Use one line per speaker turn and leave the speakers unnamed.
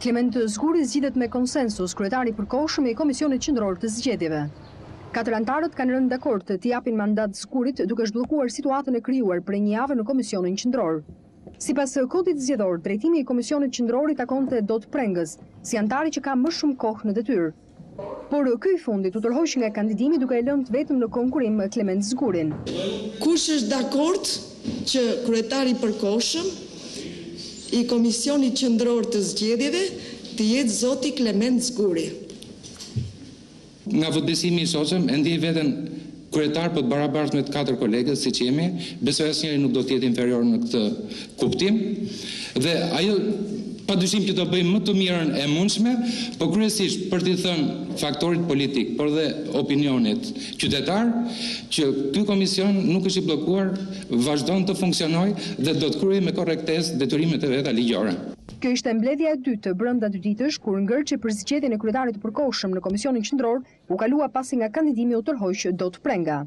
Klement Zguri zgjidhet me konsensus kryetar i përkohshëm i Komisionit Qendror të Zgjedhjeve. Katër anëtarët kanë rënë dakord t'i japin mandat Zgurit duke zhbllokuar situatën e krijuar prej një jave në Komisionin Qendror. Sipas Kodit Zgjedhor, drejtimi i Komisionit Qendror i takonte Dot Prengës, si anëtari që ka më shumë kohë në detyrë. Por ky i fundit u tërhoq nga kandidimi duke e lënë vetëm në konkurrim Klement Zgurin.
Kush është dakord që kryetari i përkohshëm i Komisionit Qendror të Zgjedhjeve të jetë zoti Klement Zguri?
Nga vetëbesimi i sotëm, e ndjej veten Kryetar po të barabartë me të katër kolegët siç jemi, besoj asnjëri nuk do të jetë inferior në këtë kuptim dhe ajo padyshim që do bëjmë më të mirën e mundshme, po kryesisht për t'i thënë faktorit politik, por dhe opinionit qytetar që ky komision nuk është i bllokuar, vazhdon të funksionojë dhe do të kryejë me korrektesë detyrimet e veta ligjore.
Kjo ishte mbledhja e dytë brenda dy ditësh kur ngërçi për zgjedhjen e kryetarit të përkohshëm në Komisionin Qendror U kalua pasi nga kandidimi u tërhoq Dot Prenga.